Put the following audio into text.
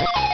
you